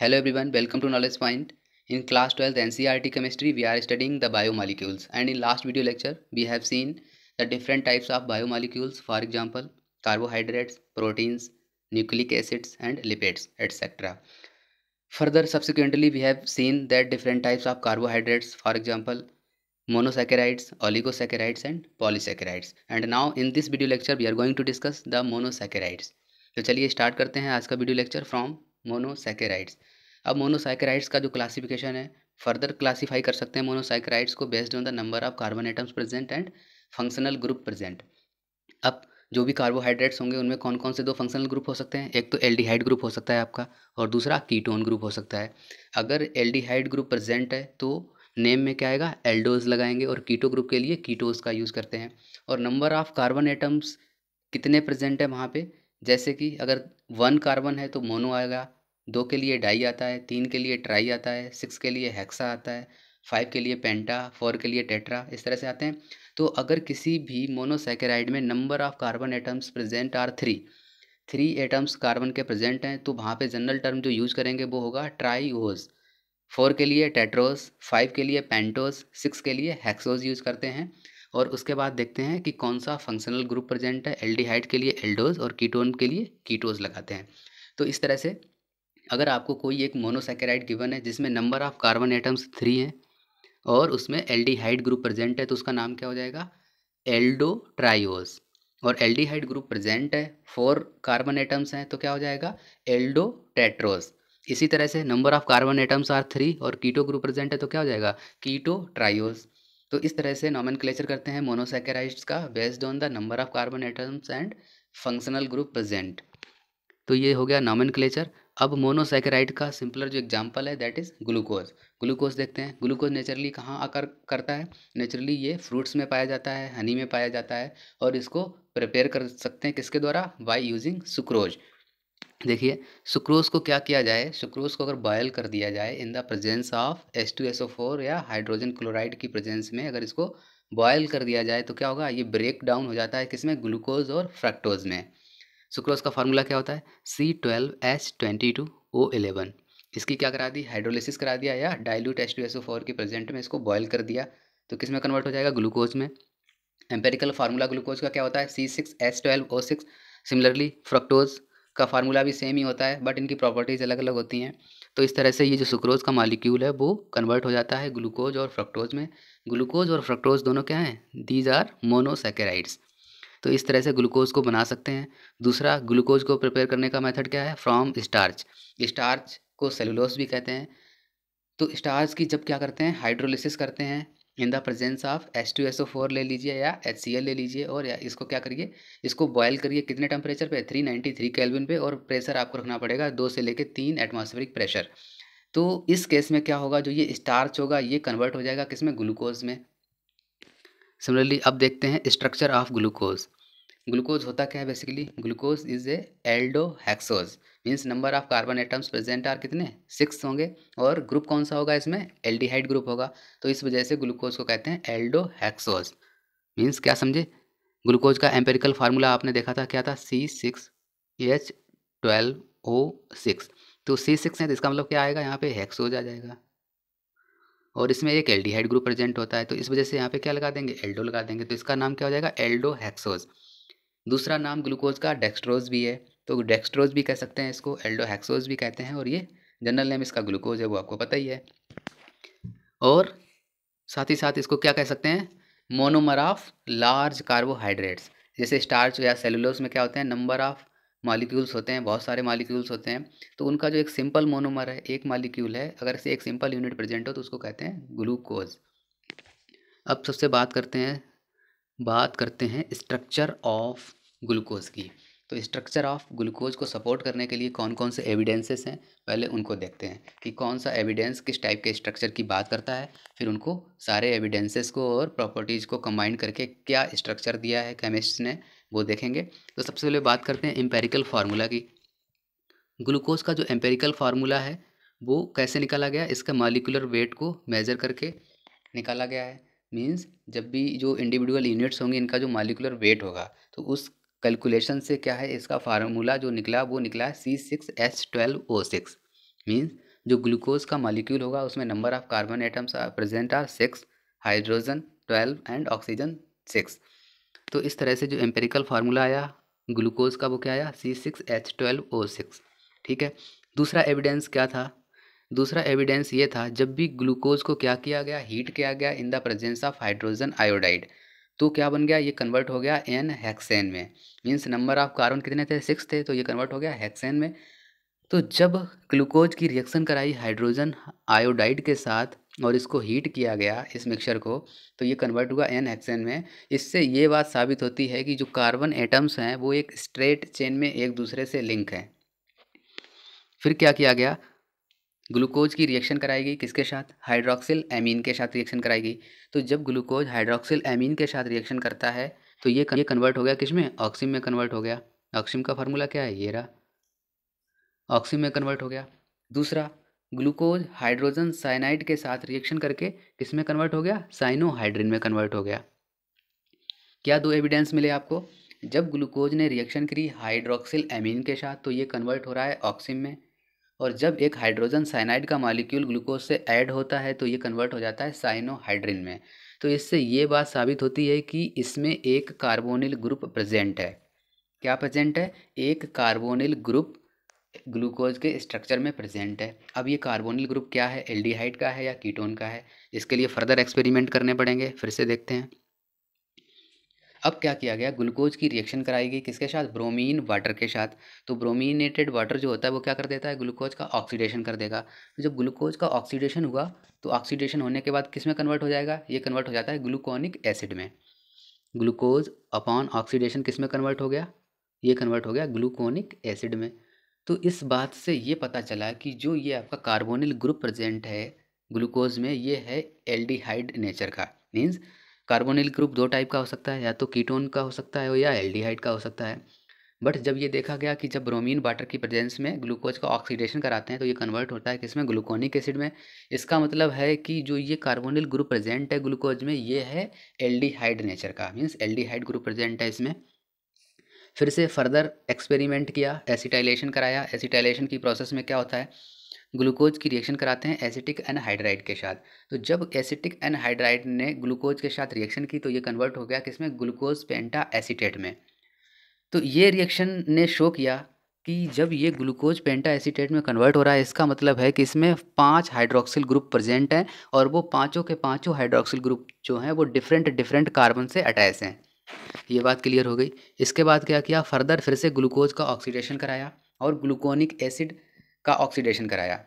Hello everyone welcome to knowledge point in class twelfth NCERT chemistry we are studying the biomolecules and in last video lecture we have seen the different types of biomolecules for example carbohydrates proteins nucleic acids and lipids etcetera further subsequently we have seen that different types of carbohydrates for example monosaccharides oligosaccharides and polysaccharides and now in this video lecture we are going to discuss the monosaccharides तो चलिए start करते हैं आज का video lecture from monosaccharides अब monosaccharides का जो classification है फर्दर क्लासीफाई कर सकते हैं मोनोसाइकेराइड्स को based on the number of carbon atoms present and functional group present अब जो भी कार्बोहाइड्रेट्स होंगे, उनमें कौन कौन से दो फंक्शनल ग्रुप हो सकते हैं? एक तो एल्डिहाइड ग्रुप हो सकता है आपका, और दूसरा कीटोन ग्रुप हो सकता है। अगर एल्डिहाइड ग्रुप प्रेजेंट है तो नेम में क्या आएगा? एल्डोज लगाएँगे, और कीटो ग्रुप के लिए कीटोज का यूज़ करते हैं। और नंबर ऑफ़ कार्बन आइटम्स कितने प्रेजेंट है वहाँ पे? जैसे कि अगर वन कार्बन है तो मोनो आएगा दो के लिए डाई आता है तीन के लिए ट्राई आता है सिक्स के लिए हेक्सा आता है फाइव के लिए पेंटा फोर के लिए टेट्रा इस तरह से आते हैं तो अगर किसी भी मोनोसाइकेराइड में number of carbon atoms present are three three atoms carbon के प्रेजेंट हैं तो वहाँ पे जनरल टर्म जो यूज़ करेंगे वो होगा ट्राईओज फोर के लिए टेट्रोस फाइव के लिए पेंटोस सिक्स के लिए हैक्सोज यूज़ करते हैं और उसके बाद देखते हैं कि कौन सा फंक्शनल ग्रुप प्रेजेंट है एल्डिहाइड के लिए एल्डोज और कीटोन के लिए कीटोज लगाते हैं तो इस तरह से अगर आपको कोई एक मोनोसेकेराइड गिवन है, जिसमें number of carbon atoms three हैं और उसमें एल्डिहाइड ग्रुप प्रेजेंट है तो उसका नाम क्या हो जाएगा? एल्डो ट्राइओस और एल्डिहाइड ग्रुप प्रेजेंट है, फोर कार्बन एटम्स हैं तो क्या हो जाएगा? एल्डो टेट्रोस इसी तरह से number of carbon atoms are three और कीटो ग्रुप प्रेजेंट है तो क्या हो जाएगा? कीटो ट्राइओस तो इस तरह से नॉमन करते हैं मोनोसेकेराइड्स का based on the number of carbon atoms and functional group present तो ये हो गया नॉमन अब मोनोसाइकेराइड का सिंपलर जो एग्जांपल है दैट इज़ ग्लूकोज ग्लूकोज देखते हैं। ग्लूकोज नेचुरली कहाँ आकर करता है? नेचुरली ये फ्रूट्स में पाया जाता है हनी में पाया जाता है और इसको प्रिपेयर कर सकते हैं किसके द्वारा? बाई यूजिंग सुक्रोज देखिए सुक्रोज को क्या किया जाए? सुक्रोज को अगर बॉयल कर दिया जाए in the presence of S two S O four या हाइड्रोजन क्लोराइड की प्रेजेंस में अगर इसको बॉयल कर दिया जाए तो क्या होगा? ये ब्रेक डाउन हो जाता है किसमें? ग्लूकोज और फ्रक्टोज में। सुक्रोज का फार्मूला क्या होता है? C twelve H twenty two O eleven इसकी क्या करा दी? हाइड्रोलिसिस करा दिया या dilute H two S O four के प्रेजेंट में इसको बॉयल कर दिया। तो किसमें कन्वर्ट हो जाएगा? ग्लूकोज में। एम्पेरिकल फार्मूला ग्लूकोज का क्या होता है? C six H twelve O six similarly fructose का फार्मूला भी सेम ही होता है बट इनकी प्रॉपर्टीज़ अलग अलग होती हैं। तो इस तरह से ये जो सुक्रोज का मालिक्यूल है, वो कन्वर्ट हो जाता है ग्लूकोज और फ्रक्टोज में। ग्लूकोज और फ्रक्टोज दोनों क्या हैं? दीज आर मोनोसेकेराइड्स तो इस तरह से ग्लूकोज को बना सकते हैं। दूसरा, ग्लूकोज को प्रिपेयर करने का मेथड क्या है? From starch. स्टार्च को सेलुलोस भी कहते हैं। तो स्टार्च की जब क्या करते हैं? हाइड्रोलिसिस करते हैं। In the presence of S two S O four ले लीजिए या एच सी एल ले लीजिए और या इसको क्या करिए? इसको बॉयल करिए कितने टेम्परेचर पे? थ्री नाइन्टी थ्री कैलविन पे और प्रेशर आपको रखना पड़ेगा दो से लेकर तीन एटमॉस्फेरिक प्रेशर तो इस केस में क्या होगा? जो ये स्टार्च होगा, ये कन्वर्ट हो जाएगा किसमें? ग्लूकोज में। सिमिलरली अब देखते हैं स्ट्रक्चर ऑफ़ ग्लूकोज ग्लूकोज होता क्या है basically glucose is a aldohexose means number of carbon atoms present are कितने? सिक्स होंगे। और ग्रुप कौन सा होगा इसमें? एल्डिहाइड ग्रुप होगा। तो इस वजह से ग्लूकोज को कहते हैं एल्डो हैक्सोज मीन्स क्या समझे? ग्लूकोज का एम्पेरिकल फार्मूला आपने देखा था, क्या था? C six H twelve O six तो सी सिक्स है तो इसका मतलब क्या आएगा? यहाँ पे हैक्सोज आ जाएगा। और इसमें एक एल्डिहाइड ग्रुप प्रेजेंट होता है तो इस वजह से यहाँ पे क्या लगा देंगे? एल्डो लगा देंगे तो इसका नाम क्या हो जाएगा? एल्डो हैक्सोज दूसरा नाम ग्लूकोज का डेक्स्ट्रोज भी है तो डेक्स्ट्रोज भी कह सकते हैं इसको एल्डो हैक्सोज भी कहते हैं, और ये जनरल नेम इसका ग्लूकोज है, वो आपको पता ही है। और साथ ही साथ इसको क्या कह सकते हैं? मोनोमर ऑफ़ लार्ज कार्बोहाइड्रेट्स, जैसे स्टार्च या सेलुलोस में क्या होते हैं? नंबर ऑफ़ मालिक्यूल्स होते हैं, बहुत सारे मालिक्यूल्स होते हैं तो उनका जो एक सिंपल मोनोमर है, एक मालिक्यूल है, अगर से एक सिंपल यूनिट प्रेजेंट हो तो उसको कहते हैं ग्लूकोज अब सबसे बात करते हैं, बात करते हैं स्ट्रक्चर ऑफ़ ग्लूकोज की. तो स्ट्रक्चर ऑफ़ ग्लूकोज को सपोर्ट करने के लिए कौन कौन से एविडेंसेस हैं, पहले उनको देखते हैं कि कौन सा एविडेंस किस टाइप के स्ट्रक्चर की बात करता है, फिर उनको सारे एविडेंसेस को और प्रॉपर्टीज़ को कंबाइन करके क्या स्ट्रक्चर दिया है केमिस्ट ने वो देखेंगे। तो सबसे पहले बात करते हैं एम्पेरिकल फार्मूला की। ग्लूकोज का जो एम्पेरिकल फार्मूला है, वो कैसे निकाला गया? इसका मालिकुलर वेट को मेज़र करके निकाला गया है। मीन्स जब भी जो इंडिविजुअल यूनिट्स होंगे, इनका जो मालिकुलर वेट होगा तो उस कैलकुलेशन से क्या है? इसका फार्मूला जो निकला, वो निकला C six H twelve O six means जो ग्लूकोज का मालिक्यूल होगा, उसमें number of carbon atoms present are six hydrogen twelve and oxygen six तो इस तरह से जो एम्पेरिकल फार्मूला आया ग्लूकोज का वो क्या आया? C six H twelve O six ठीक है? दूसरा एविडेंस क्या था? दूसरा एविडेंस ये था, जब भी ग्लूकोज को क्या किया गया? हीट किया गया in the presence of hydrogen iodide तो क्या बन गया? ये कन्वर्ट हो गया एन हेक्सेन में। मीन्स नंबर ऑफ़ कार्बन कितने थे? सिक्स थे तो ये कन्वर्ट हो गया हेक्सेन में। तो जब ग्लूकोज की रिएक्शन कराई हाइड्रोजन आयोडाइड के साथ और इसको हीट किया गया इस मिक्सचर को तो ये कन्वर्ट हुआ एन हेक्सेन में। इससे ये बात साबित होती है कि जो कार्बन एटम्स हैं, वो एक स्ट्रेट चेन में एक दूसरे से लिंक हैं। फिर क्या किया गया? ग्लूकोज की रिएक्शन कराएगी किसके साथ? हाइड्रोक्सिल एमीन के साथ रिएक्शन कराएगी तो जब ग्लूकोज हाइड्रोक्सिल एमीन के साथ रिएक्शन करता है तो ये ये कन्वर्ट हो गया किसमें? ऑक्सीम में कन्वर्ट हो गया। ऑक्सीम का फार्मूला क्या है? ये रहा। ऑक्सीम में कन्वर्ट हो गया। दूसरा ग्लूकोज हाइड्रोजन साइनाइड के साथ रिएक्शन करके किसमें कन्वर्ट हो गया? साइनोहाइड्रिन में कन्वर्ट हो गया। क्या दो एविडेंस मिले आपको? जब ग्लूकोज ने रिएक्शन करी हाइड्रोक्सिल एमीन के साथ तो ये कन्वर्ट हो रहा है ऑक्सीम में। और जब एक हाइड्रोजन साइनाइड का मालिक्यूल ग्लूकोज से ऐड होता है तो ये कन्वर्ट हो जाता है साइनोहाइड्रिन में। तो इससे ये बात साबित होती है कि इसमें एक कार्बोनिल ग्रुप प्रेजेंट है। क्या प्रेजेंट है? एक कार्बोनिल ग्रुप ग्लूकोज के स्ट्रक्चर में प्रेजेंट है। अब ये कार्बोनिल ग्रुप क्या है? एल्डिहाइड का है या कीटोन का है? इसके लिए फर्दर एक्सपेरिमेंट करने पड़ेंगे, फिर से देखते हैं। अब क्या किया गया? ग्लूकोज की रिएक्शन कराई गई किसके साथ? ब्रोमीन वाटर के साथ। तो ब्रोमीनेटेड वाटर जो होता है वो क्या कर देता है? ग्लूकोज का ऑक्सीडेशन कर देगा। जब ग्लूकोज का ऑक्सीडेशन हुआ तो ऑक्सीडेशन होने के बाद किसमें कन्वर्ट हो जाएगा? ये कन्वर्ट हो जाता है ग्लूकोनिक एसिड में। ग्लूकोज अपॉन ऑक्सीडेशन किसमें कन्वर्ट हो गया? ये कन्वर्ट हो गया ग्लूकोनिक एसिड में। तो इस बात से ये पता चला कि जो ये आपका कार्बोनिल ग्रुप प्रेजेंट है, ग्लूकोज में ये है एल्डिहाइड नेचर का। मीन्स कार्बोनिल ग्रुप दो टाइप का हो सकता है, या तो कीटोन का हो सकता है या एल्डिहाइड का हो सकता है। बट जब ये देखा गया कि जब ब्रोमीन वाटर की प्रेजेंस में ग्लूकोज का ऑक्सीडेशन कराते हैं तो ये कन्वर्ट होता है किसमें? ग्लूकोनिक एसिड में। इसका मतलब है कि जो ये कार्बोनिल ग्रुप प्रेजेंट है ग्लूकोज में, ये है एल्डिहाइड नेचर का। मीन्स एल्डिहाइड ग्रुप प्रेजेंट है इसमें। फिर से फर्दर एक्सपेरिमेंट किया, एसिटाइलेशन कराया। एसिटाइलेशन की प्रोसेस में क्या होता है? ग्लूकोज की रिएक्शन कराते हैं एसिटिक एनहाइड्राइड के साथ। तो जब एसिटिक एनहाइड्राइड ने ग्लूकोज के साथ रिएक्शन की तो ये कन्वर्ट हो गया किसमें? ग्लूकोज पेंटा एसिटेट में। तो ये रिएक्शन ने शो किया कि जब ये ग्लूकोज पेंटा एसिटेट में कन्वर्ट हो रहा है, इसका मतलब है कि इसमें पाँच हाइड्रोक्सिल ग्रुप प्रेजेंट हैं और वो पाँचों के पाँचों हाइड्रोक्सिल ग्रुप जो हैं, वो डिफरेंट डिफरेंट कार्बन से अटैच हैं। ये बात क्लियर हो गई। इसके बाद क्या किया? फर्दर फिर से ग्लूकोज का ऑक्सीडेशन कराया और ग्लूकोनिक एसिड का ऑक्सीडेशन कराया।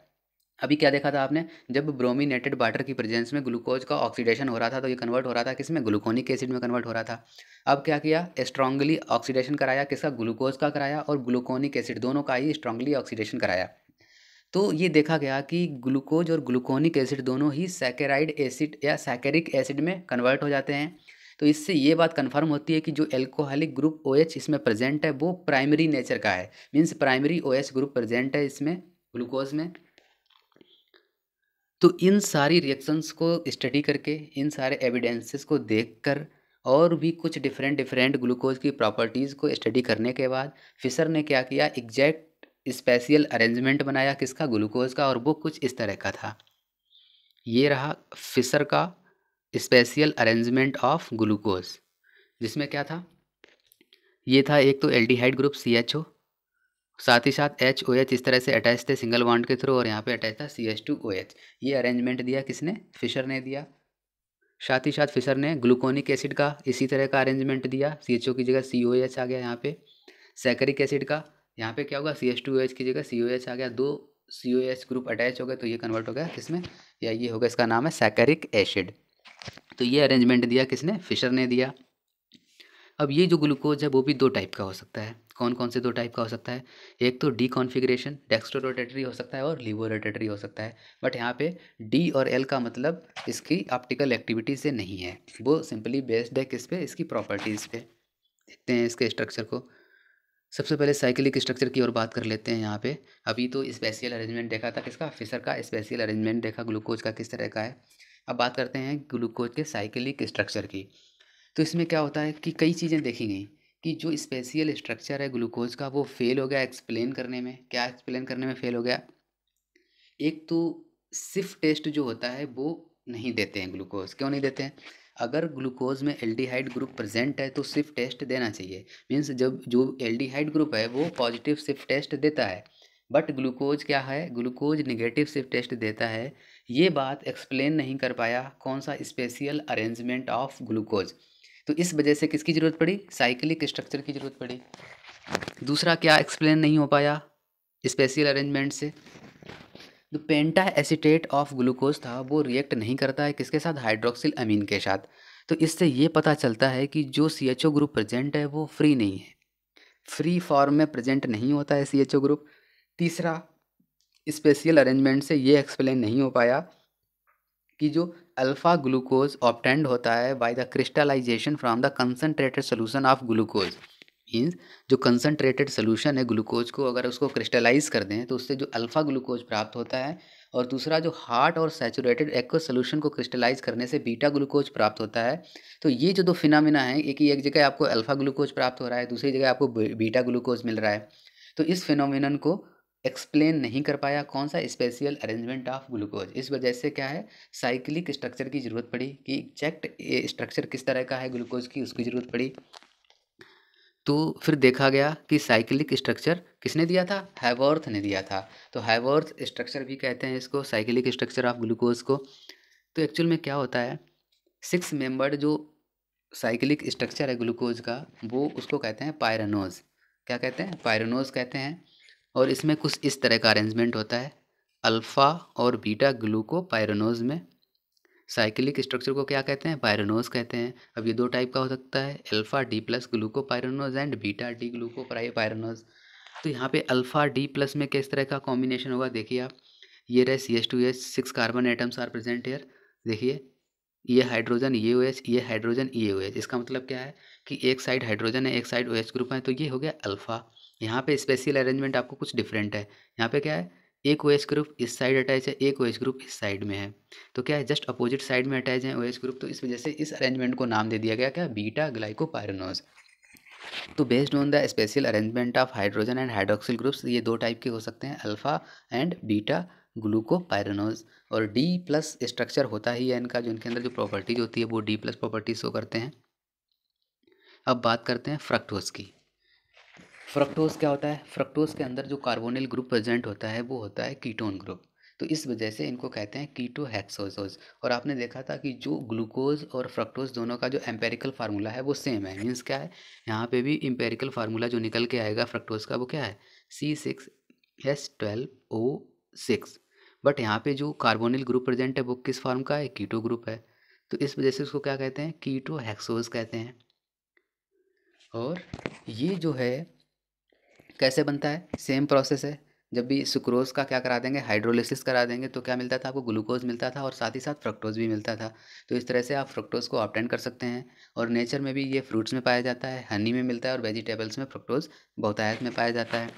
अभी क्या देखा था आपने? जब ब्रोमिनेटेड वाटर की प्रेजेंस में ग्लूकोज का ऑक्सीडेशन हो रहा था तो ये कन्वर्ट हो रहा था किसमें? ग्लूकोनिक एसिड में कन्वर्ट हो रहा था। अब क्या किया? स्ट्रांगली ऑक्सीडेशन कराया किसका? ग्लूकोज का कराया और ग्लूकोनिक एसिड दोनों का ही स्ट्रांगली ऑक्सीडेशन कराया। तो ये देखा गया कि ग्लूकोज और ग्लूकोनिक एसिड दोनों ही सैकेराइड एसिड या सैकेरिक एसिड में कन्वर्ट हो जाते हैं। तो इससे ये बात कन्फर्म होती है कि जो एल्कोहलिक ग्रुप ओ OH इसमें प्रेजेंट है, वो प्राइमरी नेचर का है। Means primary O OH group present है इसमें ग्लूकोज में। तो इन सारी रिएक्शंस को स्टडी करके, इन सारे एविडेंसेस को देखकर और भी कुछ डिफरेंट डिफरेंट ग्लूकोज की प्रॉपर्टीज़ को स्टडी करने के बाद फिशर ने क्या किया? एग्जैक्ट स्पेशल अरेंजमेंट बनाया किसका? ग्लूकोज का, और वो कुछ इस तरह का था। ये रहा फिशर का स्पेशल अरेंजमेंट ऑफ़ ग्लूकोज, जिसमें क्या था? ये था एक तो aldehyde group C H O साथ ही साथ एच ओ एच इस तरह से अटैच थे सिंगल बॉन्ड के थ्रू और यहाँ पे अटैच था C H two O H ये अरेंजमेंट दिया किसने? फिशर ने दिया। साथ ही साथ फिशर ने ग्लूकोनिक एसिड का इसी तरह का अरेंजमेंट दिया। सी एच ओ की जगह सी ओ एच आ गया यहाँ पे। सैकरिक एसिड का, यहाँ पे क्या होगा C H two O H की जगह सी ओ एच आ गया। दो C O H group attach हो गए तो ये कन्वर्ट हो गया किसमें? या ये होगा इसका नाम है सैकरिक एसिड तो ये अरेंजमेंट दिया किसने? फिशर ने दिया। अब ये जो ग्लूकोज है, वो भी दो टाइप का हो सकता है। कौन कौन से दो टाइप का हो सकता है? एक तो डी कॉन्फिग्रेशन डेक्स्ट्रो रोटेटरी हो सकता है और लीवो रोटेटरी हो सकता है। बट यहाँ पे डी और एल का मतलब इसकी ऑप्टिकल एक्टिविटी से नहीं है। वो सिंपली बेस्ड है किस पे? इसकी प्रॉपर्टीज़ पे। देखते हैं इसके स्ट्रक्चर को। सबसे पहले साइकिलिक स्ट्रक्चर की ओर बात कर लेते हैं यहाँ पे। अभी तो स्पेशल अरेंजमेंट देखा था किसका? फिसर का स्पेशल अरेंजमेंट देखा। ग्लूकोज का किस तरह का है? अब बात करते हैं ग्लूकोज के साइकिलिक स्ट्रक्चर की। तो इसमें क्या होता है कि कई चीज़ें देखी गई कि जो स्पेशियल स्ट्रक्चर है ग्लूकोज का, वो फेल हो गया एक्सप्लेन करने में। क्या एक्सप्लेन करने में फेल हो गया? एक तो सिर्फ़ टेस्ट जो होता है, वो नहीं देते हैं ग्लूकोज। क्यों नहीं देते हैं? अगर ग्लूकोज में एल्डिहाइड ग्रुप प्रेजेंट है तो सिर्फ़ टेस्ट देना चाहिए। मीन्स जब जो एल्डिहाइड ग्रुप है, वो पॉजिटिव सिर्फ़ टेस्ट देता है। बट ग्लूकोज क्या है? ग्लूकोज निगेटिव सिर्फ़ टेस्ट देता है। ये बात एक्सप्लेन नहीं कर पाया कौन सा स्पेशियल अरेंजमेंट ऑफ़ ग्लूकोज तो इस वजह से किसकी ज़रूरत पड़ी? साइकिलिक स्ट्रक्चर की ज़रूरत पड़ी। दूसरा क्या एक्सप्लेन नहीं हो पाया स्पेशियल अरेंजमेंट से? जो पेंटा एसिटेट ऑफ़ ग्लूकोज था, वो रिएक्ट नहीं करता है किसके साथ? हाइड्रोक्सिल अमीन के साथ। तो इससे ये पता चलता है कि जो C H O group present है, वो फ्री नहीं है। फ्री फॉर्म में प्रेजेंट नहीं होता है सी एच ओ ग्रुप तीसरा स्पेशल अरेंजमेंट से ये एक्सप्लेन नहीं हो पाया कि जो अल्फ़ा ग्लूकोज ऑप्टेंड होता है by the crystallization from the concentrated solution of glucose means जो कंसनट्रेटेड सोल्यूशन है ग्लूकोज को, अगर उसको क्रिस्टलाइज कर दें तो उससे जो अल्फ़ा ग्लूकोज प्राप्त होता है और दूसरा जो हार्ट और सैचुरेटेड एक्व सोल्यूशन को क्रिस्टलाइज करने से बीटा ग्लूकोज प्राप्त होता है तो ये जो दो फिनामिना है, एक ही एक जगह आपको अल्फ़ा ग्लूकोज प्राप्त हो रहा है, दूसरी जगह आपको बीटा ग्लूकोज मिल रहा है। तो इस फिनोमिनन को एक्सप्लेन नहीं कर पाया कौन सा स्पेशियल अरेंजमेंट ऑफ़ ग्लूकोज। इस वजह से क्या है? साइक्लिक स्ट्रक्चर की ज़रूरत पड़ी कि एग्जैक्ट स्ट्रक्चर किस तरह का है ग्लूकोज की, उसकी ज़रूरत पड़ी। तो फिर देखा गया कि साइक्लिक स्ट्रक्चर किसने दिया था? हैवर्थ ने दिया था। तो हैवर्थ स्ट्रक्चर भी कहते हैं इसको, साइक्लिक स्ट्रक्चर ऑफ़ ग्लूकोज को। तो एक्चुअल में क्या होता है? सिक्स मेंबर्ड जो साइक्लिक स्ट्रक्चर है ग्लूकोज का, वो उसको कहते हैं पायरनोज। क्या कहते हैं? पायरनोज कहते हैं और इसमें कुछ इस तरह का अरेंजमेंट होता है। अल्फ़ा और बीटा ग्लूको पायरनोज में। साइकिलिक स्ट्रक्चर को क्या कहते हैं? पायरनोज कहते हैं। अब ये दो टाइप का हो सकता है। Alpha D plus glucopyranose and beta D glucopyranose तो यहाँ पे अल्फ़ा डी प्लस में किस तरह का कॉम्बिनेशन होगा? देखिए आप। ये रहे C S two H six carbon atoms are present here देखिए, ये हाइड्रोजन ये ओ एच ये हाइड्रोजन ये ओ एच इसका मतलब क्या है? कि एक साइड हाइड्रोजन है, एक साइड ओ एच ग्रुप है तो ये हो गया अल्फ़ा। यहाँ पे स्पेशल अरेंजमेंट आपको कुछ डिफरेंट है। यहाँ पे क्या है? एक ओ ग्रुप इस साइड अटैच है, एक ओ ग्रुप इस साइड में है। तो क्या है? जस्ट अपोजिट साइड में अटैच है ओ ग्रुप तो इस वजह से इस अरेंजमेंट को नाम दे दिया गया क्या? बीटा ग्लाइकोपायरनोज तो based on the special arrangement of hydrogen and hydroxyl groups ये दो टाइप के हो सकते हैं अल्फ़ा एंड बीटा ग्लूकोपायरनोज और डी प्लस स्ट्रक्चर होता ही है इनका, जो इनके अंदर जो प्रॉपर्टीज़ होती है, वो डी प्लस प्रॉपर्टीज़ शो करते हैं। अब बात करते हैं फ्रक्टोज की। फ्रक्टोज क्या होता है? फ्रक्टोज के अंदर जो कार्बोनिल ग्रुप प्रेजेंट होता है, वो होता है कीटोन ग्रुप तो इस वजह से इनको कहते हैं कीटो हेक्सोजोज और आपने देखा था कि जो ग्लूकोज और फ्रक्टोज दोनों का जो एम्पेरिकल फार्मूला है, वो सेम है. मीन्स क्या है? यहाँ पे भी एम्पेरिकल फार्मूला जो निकल के आएगा फ्रक्टोज का, वो क्या है? C six S twelve O six but यहाँ पे जो कार्बोनिल ग्रुप प्रेजेंट है, वो किस फॉर्म का है? कीटो ग्रुप है. तो इस वजह से उसको क्या कहते हैं? कीटो हैक्सोज कहते हैं. और ये जो है कैसे बनता है? सेम प्रोसेस है। जब भी सुक्रोज का क्या करा देंगे? हाइड्रोलिसिस करा देंगे तो क्या मिलता था आपको? ग्लूकोज मिलता था और साथ ही साथ फ्रक्टोज भी मिलता था। तो इस तरह से आप फ्रक्टोज को ऑप्टेंड कर सकते हैं और नेचर में भी ये फ्रूट्स में पाया जाता है, हनी में मिलता है और वेजिटेबल्स में फ्रक्टोज बहुतायत में पाया जाता है।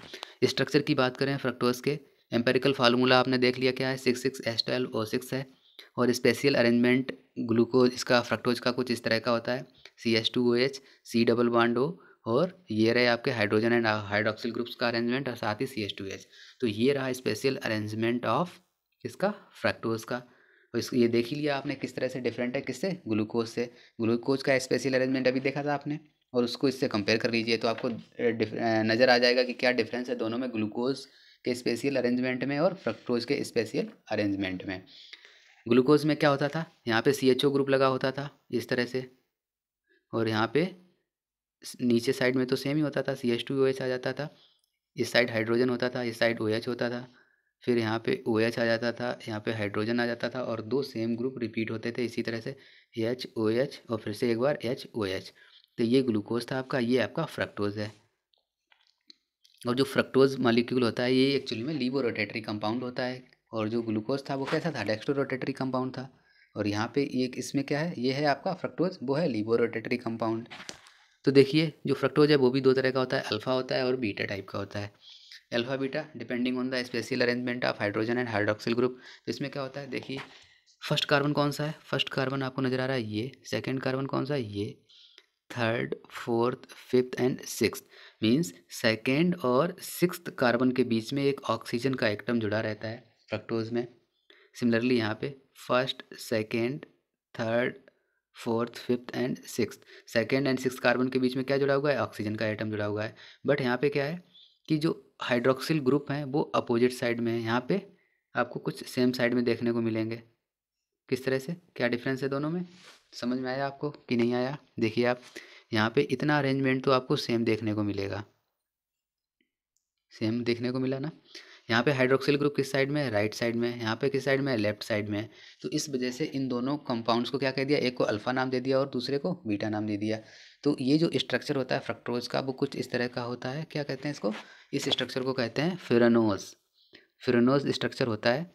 स्ट्रक्चर की बात करें फ्रक्टोज के, एम्पेरिकल फार्मूला आपने देख लिया क्या है? Six six S twelve O six है और स्पेशल अरेंजमेंट ग्लूकोज, इसका फ्रक्टोज का कुछ इस तरह का होता है, C S two O H, C double one O और ये रहे आपके हाइड्रोजन एंड हाइड्रोक्सिल ग्रुप्स का अरेंजमेंट और साथ ही सी एच टू एच तो ये रहा स्पेशल अरेंजमेंट ऑफ़ किसका? फ्रैक्टोज का। और इस ये देख ही लिया आपने किस तरह से डिफरेंट है, किससे? ग्लूकोज से। ग्लूकोज का स्पेशल अरेंजमेंट अभी देखा था आपने? और उसको इससे कंपेयर कर लीजिए तो आपको नज़र आ जाएगा कि क्या डिफरेंस है दोनों में ग्लूकोज के स्पेशल अरेंजमेंट में और फ्रक्टोज के स्पेशल अरेंजमेंट में। ग्लूकोज में क्या होता था? यहाँ पे ओ ग्रुप लगा होता था इस तरह से। और यहाँ पे नीचे साइड में तो सेम ही होता था C H two O H आ जाता था, इस साइड हाइड्रोजन होता था, इस साइड ओ एच होता था, फिर यहाँ पे ओ एच आ जाता था, यहाँ पे हाइड्रोजन आ जाता था और दो सेम ग्रुप रिपीट होते थे, इसी तरह से एच ओ एच और फिर से एक बार एच ओ एच तो ये ग्लूकोज था आपका, ये आपका फ्रक्टोज है। और जो फ्रक्टोज मालिक्यूल होता है, ये एक्चुअली में लीवो रोटेटरी कंपाउंड होता है, और जो ग्लूकोज था वो कैसा था? डेक्स्ट्रो रोटेटरी कंपाउंड था। और यहाँ पे एक इसमें क्या है? ये है आपका फ्रक्टोज वो है लीवो रोटेटरी कंपाउंड तो देखिए, जो फ्रक्टोज है, वो भी दो तरह का होता है अल्फ़ा होता है और बीटा टाइप का होता है। Alpha beta depending on the special arrangement of hydrogen and hydroxyl group इसमें क्या होता है, देखिए फ़र्स्ट कार्बन कौन सा है? फ़र्स्ट कार्बन आपको नज़र आ रहा है, ये। सेकेंड कार्बन कौन सा है? ये। Third fourth fifth and six means second और सिक्स कार्बन के बीच में एक ऑक्सीजन का एटम जुड़ा रहता है फ्रक्टोज में। सिमिलरली यहाँ पे first second third fourth, fifth and six second and six carbon के बीच में क्या जुड़ा हुआ है? ऑक्सीजन का आइटम जुड़ा हुआ है। बट यहाँ पे क्या है कि जो हाइड्रोक्सिल ग्रुप हैं, वो अपोजिट साइड में है। यहाँ पे आपको कुछ सेम साइड में देखने को मिलेंगे। किस तरह से? क्या डिफरेंस है दोनों में? समझ में आया आपको कि नहीं आया? देखिए आप, यहाँ पे इतना अरेंजमेंट तो आपको सेम देखने को मिलेगा। सेम देखने को मिला ना? यहाँ पे हाइड्रोक्सिल ग्रुप किस साइड में राइट साइड में यहाँ पे किस साइड में लेफ़्ट साइड में तो इस वजह से इन दोनों कंपाउंड्स को क्या कह दिया? एक को अल्फ़ा नाम दे दिया और दूसरे को बीटा नाम दे दिया। तो ये जो स्ट्रक्चर होता है फ्रक्टोज का, वो कुछ इस तरह का होता है। क्या कहते हैं इसको? इस स्ट्रक्चर को कहते हैं फिरनोज फिरनोज स्ट्रक्चर होता है।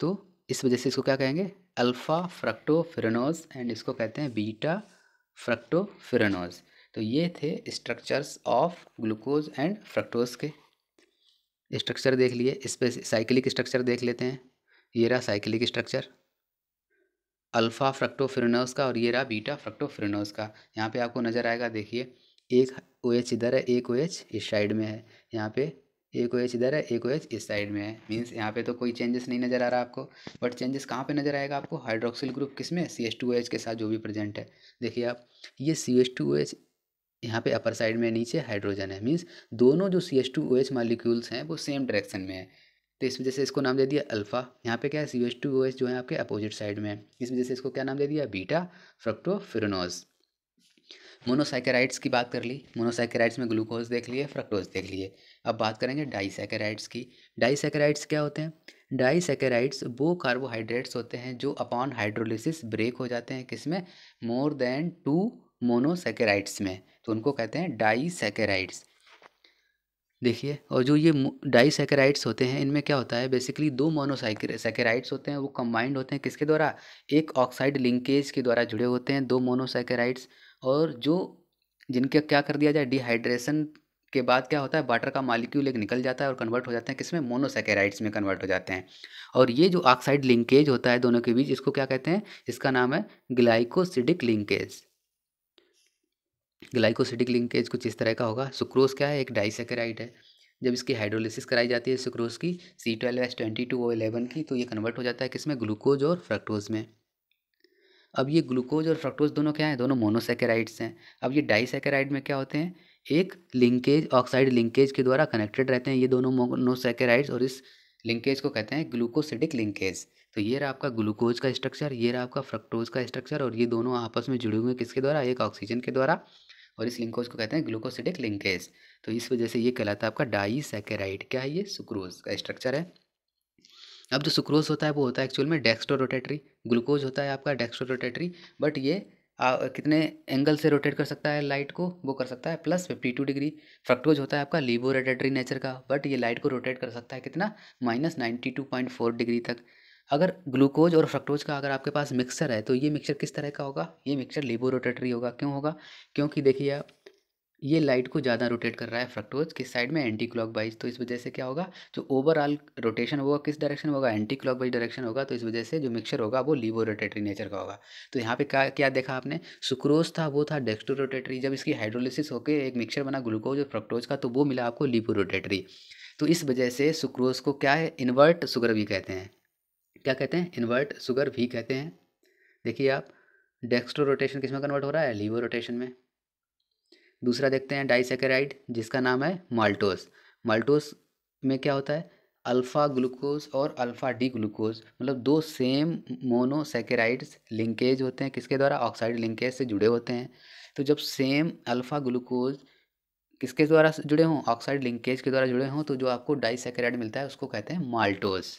तो इस वजह से इसको क्या कहेंगे? अल्फ़ा फ्रक्टोफिरनोज एंड इसको कहते हैं बीटा फ्रक्टोफिरनोज तो ये थे structures of glucose and fructose के। स्ट्रक्चर देख लिए, इस पर साइकिलिक स्ट्रक्चर देख लेते हैं। ये रहा साइकिलिक स्ट्रक्चर। अल्फ़ा फ्रक्टोफिरनोज का और ये रहा बीटा फ्रक्टोफिरनोज का। यहाँ पे आपको नज़र आएगा, देखिए, एक ओ एच इधर है, एक ओ एच इस साइड में है। यहाँ पे एक ओ एच इधर है, एक ओ एच इस साइड में है। मीन्स यहाँ पे तो कोई चेंजेस नहीं नज़र आ रहा आपको, बट चेंजेस कहाँ पे नज़र आएगा आपको? हाइड्रोक्सिल ग्रुप किसमें सी एच टू एच के साथ जो भी प्रेजेंट है। देखिए आप, ये C H two O H यहाँ पे अपर साइड में नीचे हाइड्रोजन है मीन्स दोनों जो C H two O H molecules हैं, वो सेम डायरेक्शन में है। तो इस वजह से इसको नाम दे दिया अल्फ़ा यहाँ पे क्या है? C H two O H जो है आपके अपोजिट साइड में है। इस वजह से इसको क्या नाम दे दिया? बीटा फ्रक्टोफिरनोज मोनोसाइकेराइड्स की बात कर ली। मोनोसाइकेराइड्स में ग्लूकोज देख लिए फ्रक्टोज देख लिए। अब बात करेंगे डाईसैकेराइड्स की। डाईसैकेराइड्स क्या होते हैं? डाईसैकेराइड्स वो कार्बोहाइड्रेट्स होते हैं जो अपॉन हाइड्रोलिसिस ब्रेक हो जाते हैं, किसमें? मोर देन टू मोनोसेकेराइड्स में तो उनको कहते हैं डाईसैकेराइड्स देखिए, और जो ये डाईसैकेराइड्स होते हैं, इनमें क्या होता है? बेसिकली दो मोनोसाइकेराइड्स होते हैं, वो कंबाइंड होते हैं किसके द्वारा? एक ऑक्साइड लिंकेज के द्वारा जुड़े होते हैं दो मोनोसाइकेराइड्स और जो जिनके क्या कर दिया जाए? डिहाइड्रेशन के बाद क्या होता है? वाटर का मालिक्यूल एक निकल जाता है और कन्वर्ट हो जाते हैं, किसमें? मोनोसेकेराइड्स में कन्वर्ट हो जाते हैं। और ये जो ऑक्साइड लिंकेज होता है दोनों के बीच, इसको क्या कहते हैं? इसका नाम है ग्लाइकोसिडिक लिंकेज ग्लाइकोसिडिक लिंकेज कुछ इस तरह का होगा। सुक्रोज क्या है? एक डाइसेकेराइड है। जब इसकी हाइड्रोलिसिस कराई जाती है सुक्रोज की C twelve S twenty two O eleven की तो ये कन्वर्ट हो जाता है किसमें? ग्लूकोज और फ्रक्टोज में। अब ये ग्लूकोज और फ्रक्टोज दोनों क्या हैं? दोनों मोनोसेकेराइड्स हैं। अब ये डाईसेकेराइड में क्या होते हैं? एक लिंकेज, ऑक्साइड लिंकेज के द्वारा कनेक्टेड रहते हैं ये दोनों मोनोसेकेराइड्स और इस लिंकेज को कहते हैं ग्लूकोसिडिक लिंकेज। तो ये रहा आपका ग्लूकोज का स्ट्रक्चर, ये रहा आपका फ्रक्टोज का स्ट्रक्चर और ये दोनों आपस में जुड़े हुए किसके द्वारा? एक ऑक्सीजन के द्वारा। और इस लिंकोज को कहते हैं ग्लूकोसिडिक लिंकेज। तो इस वजह से ये कहलाता है आपका डाई सेकेराइड क्या है ये? सुक्रोज का स्ट्रक्चर है। अब जो सुक्रोज होता है वो होता है एक्चुअल में डेक्स्टो रोटेटरी ग्लूकोज होता है आपका डेक्स्टो रोटेटरी बट ये आ, कितने एंगल से रोटेट कर सकता है लाइट को? वो कर सकता है plus fifty two degree fructose होता है आपका लीबो रोटेटरी नेचर का बट ये लाइट को रोटेट कर सकता है कितना? Minus ninety two point four degree तक। अगर ग्लूकोज और फ्रक्टोज का अगर आपके पास मिक्सर है तो ये मिक्सर किस तरह का होगा? ये मिक्सर लीबो रोटेटरी होगा। क्यों होगा? क्योंकि देखिए ये लाइट को ज़्यादा रोटेट कर रहा है फ्रक्टोज किस साइड में एंटी क्लॉक वाइज तो इस वजह से क्या होगा? जो ओवरऑल रोटेशन होगा, किस डायरेक्शन होगा? एंटी क्लॉक वाइज डायरेक्शन होगा तो इस वजह से जो मिक्सचर होगा, वो लीवो रोटेटरी नेचर का होगा। तो यहाँ पे क्या क्या देखा आपने? सुक्रोज था, वो था डेक्स्टो रोटेटरी जब इसकी हाइड्रोलिसिस होकर एक मिक्सचर बना ग्लूकोज और फ्रक्टोज का तो वो मिला आपको लीवो रोटेटरी तो इस वजह से सुक्रोज को क्या है? इन्वर्ट सुगर भी कहते हैं। क्या कहते हैं? इन्वर्ट शुगर भी कहते हैं। देखिए आप डेक्स्ट्रो रोटेशन किसमें कन्वर्ट हो रहा है? लीवो रोटेशन में। दूसरा देखते हैं डाइसेकेराइड जिसका नाम है माल्टोस माल्टोस में क्या होता है? अल्फ़ा ग्लूकोज और अल्फ़ा डी ग्लूकोज मतलब दो सेम मोनोसेकेराइड्स लिंकेज होते हैं। किसके द्वारा? ऑक्साइड लिंकेज से जुड़े होते हैं। तो जब सेम अल्फ़ा ग्लूकोज किसके द्वारा जुड़े हों? ऑक्साइड लिंकेज के द्वारा जुड़े हों तो जो आपको डाइसेकेराइड मिलता है, उसको कहते हैं माल्टोस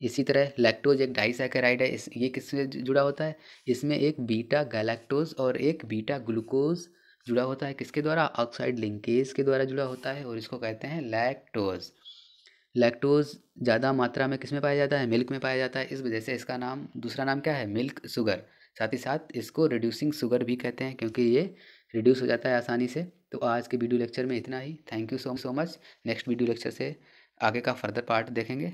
इसी तरह लैक्टोज एक डाइसैकेराइड है। इस, ये किससे जुड़ा होता है? इसमें एक बीटा गैलेक्टोज और एक बीटा ग्लूकोज जुड़ा होता है। किसके द्वारा? ऑक्साइड लिंकेज के द्वारा जुड़ा होता है और इसको कहते हैं लैक्टोज लैक्टोज ज़्यादा मात्रा में किसमें पाया जाता है? मिल्क में पाया जाता है। इस वजह से इसका नाम, दूसरा नाम क्या है? मिल्क शुगर साथ ही साथ इसको रिड्यूसिंग शुगर भी कहते हैं क्योंकि ये रिड्यूस हो जाता है आसानी से। तो आज के वीडियो लेक्चर में इतना ही। Thank you so so much next video lecture से आगे का फर्दर पार्ट देखेंगे।